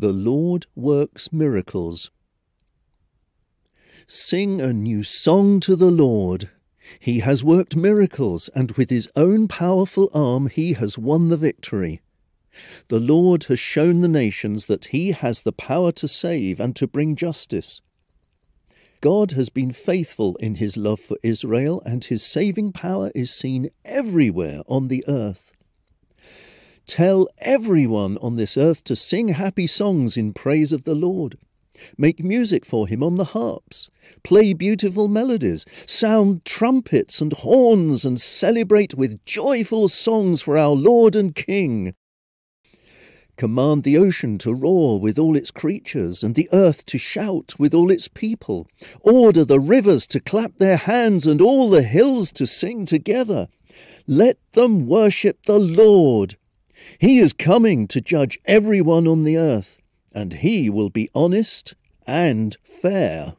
The Lord works miracles. Sing a new song to the Lord. He has worked miracles, and with his own powerful arm he has won the victory. The Lord has shown the nations that he has the power to save and to bring justice. God has been faithful in his love for Israel, and his saving power is seen everywhere on the earth. Tell everyone on this earth to sing happy songs in praise of the Lord. Make music for him on the harps. Play beautiful melodies. Sound trumpets and horns and celebrate with joyful songs for our Lord and King. Command the ocean to roar with all its creatures, and the earth to shout with all its people. Order the rivers to clap their hands, and all the hills to sing together. Let them worship the Lord. He is coming to judge everyone on the earth, and he will be honest and fair.